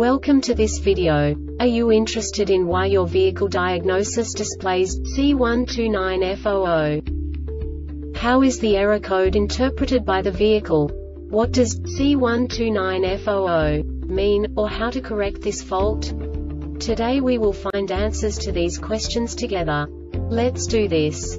Welcome to this video. Are you interested in why your vehicle diagnosis displays C129F00? How is the error code interpreted by the vehicle? What does C129F00 mean, or how to correct this fault? Today we will find answers to these questions together. Let's do this.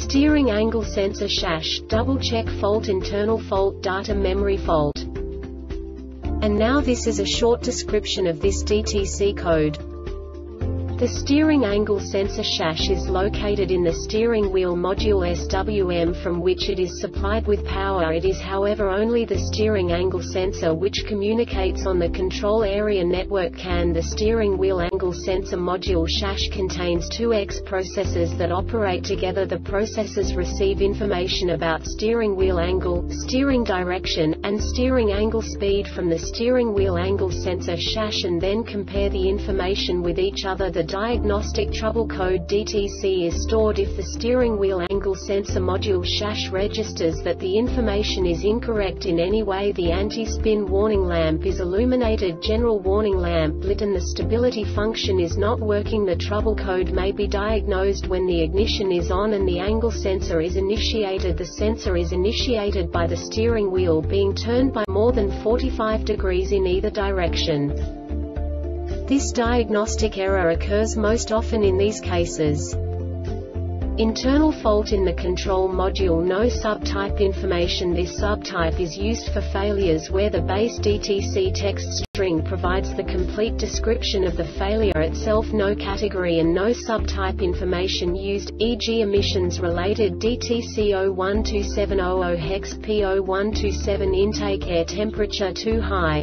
Steering angle sensor SAS, double check fault internal fault data memory fault. And now this is a short description of this DTC code. The steering angle sensor SAS is located in the steering wheel module SWM from which it is supplied with power. It is however only the steering angle sensor which communicates on the control area network. CAN. The steering wheel angle sensor module SAS contains two X processors that operate together. The processors receive information about steering wheel angle, steering direction, and steering angle speed from the steering wheel angle sensor SAS and then compare the information with each other. The diagnostic trouble code DTC is stored if the steering wheel angle sensor module SAS registers that the information is incorrect in any way. The anti-spin warning lamp is illuminated. General warning lamp lit and the stability function is not working. The trouble code may be diagnosed when the ignition is on and the angle sensor is initiated. The sensor is initiated by the steering wheel being turned by more than 45 degrees in either direction. This diagnostic error occurs most often in these cases. Internal fault in the control module No subtype information This subtype is used for failures where the base DTC text string provides the complete description of the failure itself No category and no subtype information used, e.g. emissions related DTC 012700 hex P0127 intake air temperature too high.